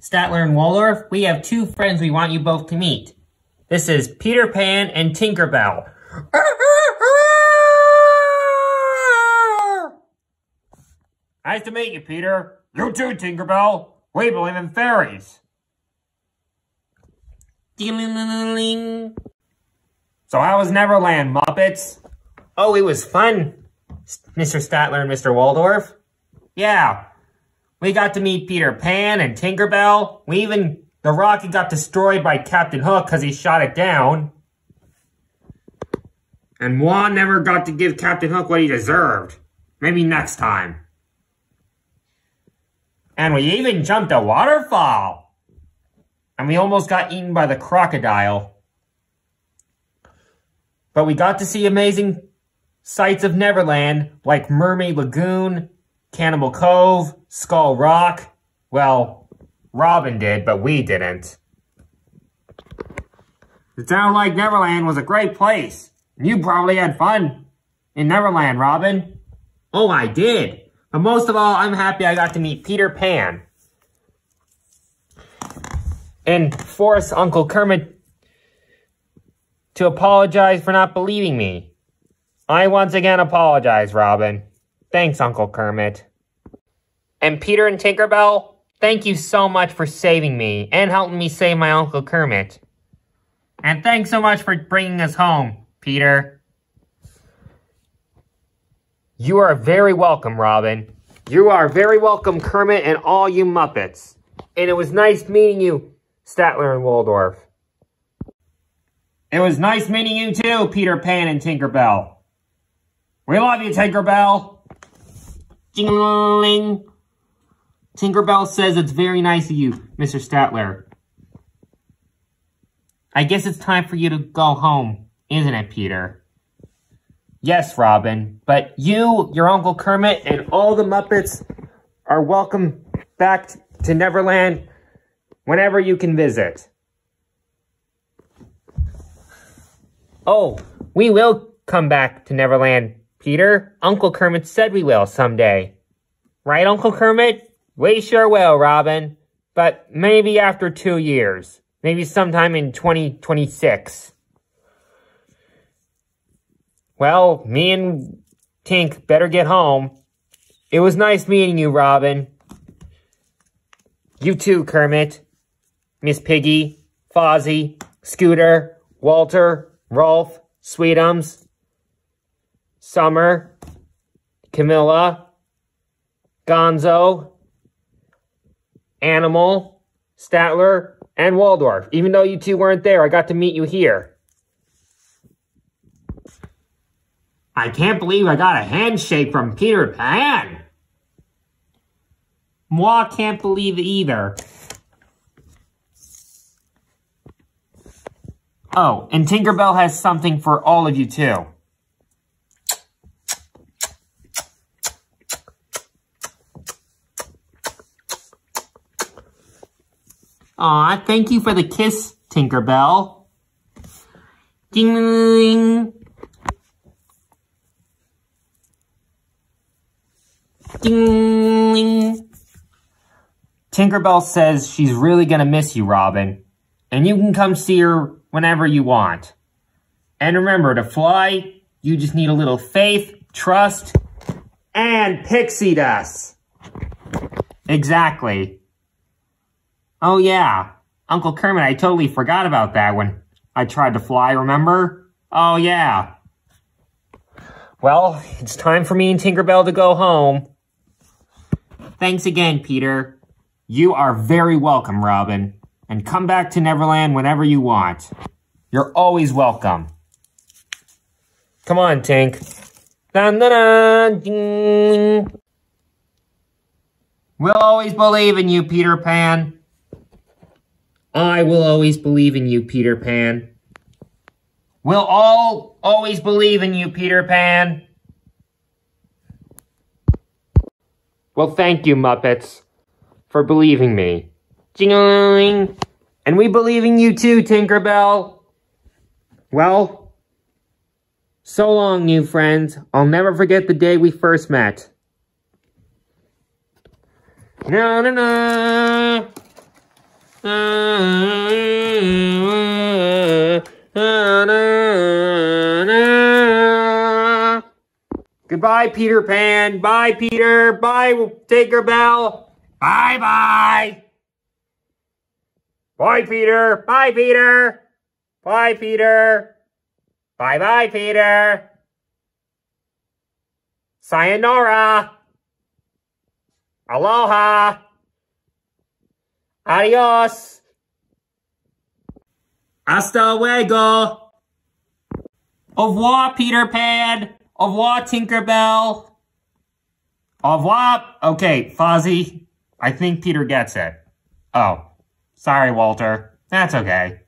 Statler and Waldorf, we have two friends we want you both to meet. This is Peter Pan and Tinkerbell. nice to meet you, Peter. You too, Tinkerbell. We believe in fairies. So how was Neverland, Muppets? Oh, it was fun, Mr. Statler and Mr. Waldorf. Yeah, we got to meet Peter Pan and Tinkerbell. We even, the rocket got destroyed by Captain Hook because he shot it down. And Juan never got to give Captain Hook what he deserved. Maybe next time. And we even jumped a waterfall. And we almost got eaten by the crocodile. But we got to see amazing sights of Neverland, like Mermaid Lagoon, Cannibal Cove, Skull Rock. Well, Robin did, but we didn't. It sounded like Neverland was a great place. You probably had fun in Neverland, Robin. Oh, I did. But most of all, I'm happy I got to meet Peter Pan. And force Uncle Kermit to apologize for not believing me. I once again apologize, Robin. Thanks, Uncle Kermit. And Peter and Tinkerbell, thank you so much for saving me and helping me save my Uncle Kermit. And thanks so much for bringing us home, Peter. You are very welcome, Robin. You are very welcome, Kermit, and all you Muppets. And it was nice meeting you, Statler and Waldorf. It was nice meeting you too, Peter Pan and Tinkerbell. We love you, Tinkerbell. Jingling. Tinkerbell says it's very nice of you, Mr. Statler. I guess it's time for you to go home, isn't it, Peter? Yes, Robin, but you, your Uncle Kermit, and all the Muppets are welcome back to Neverland whenever you can visit. Oh, we will come back to Neverland, Peter. Uncle Kermit said we will someday. Right, Uncle Kermit? We sure will, Robin. But maybe after two years. Maybe sometime in 2026. Well, me and Tink better get home. It was nice meeting you, Robin. You too, Kermit. Miss Piggy, Fozzie, Scooter, Walter, Rolf, Sweetums, Summer, Camilla, Gonzo, Animal, Statler, and Waldorf. Even though you two weren't there, I got to meet you here. I can't believe I got a handshake from Peter Pan. Moi can't believe it either. Oh, and Tinkerbell has something for all of you too. Aw, thank you for the kiss, Tinkerbell. Ding. Ding. Tinkerbell says she's really gonna miss you, Robin. And you can come see her whenever you want. And remember, to fly, you just need a little faith, trust, and pixie dust. Exactly. Oh yeah, Uncle Kermit, I totally forgot about that when I tried to fly, remember? Oh yeah. Well, it's time for me and Tinkerbell to go home. Thanks again, Peter. You are very welcome, Robin. And come back to Neverland whenever you want. You're always welcome. Come on, Tink. Dun, dun, dun. We'll always believe in you, Peter Pan. I will always believe in you, Peter Pan. We'll all always believe in you, Peter Pan. Well, thank you, Muppets, for believing me. Jingling! And we believe in you too, Tinkerbell. Well, so long, new friends. I'll never forget the day we first met. Na na na! Goodbye, Peter Pan. Bye, Peter. Bye, Tinkerbell. Bye-bye. Bye, Peter. Bye, Peter. Bye, Peter. Bye-bye, Peter. Sayonara. Aloha. Adios. Hasta luego. Au revoir, Peter Pan. Au revoir, Tinkerbell. Au revoir. Okay, Fozzie. I think Peter gets it. Oh. Sorry, Walter. That's okay.